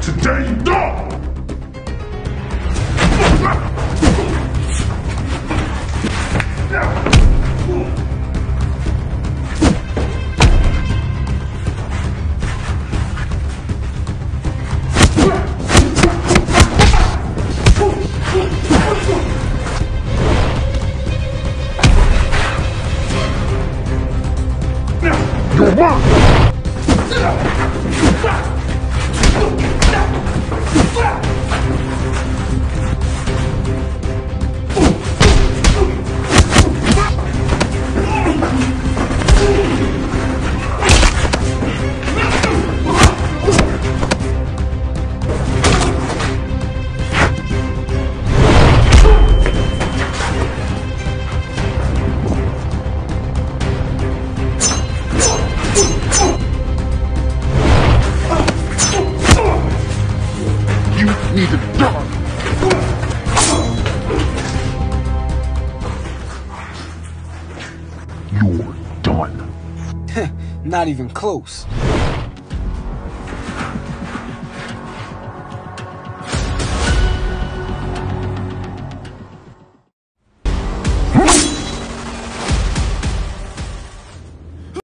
Today, 给我 need to die. You're done. Not even close.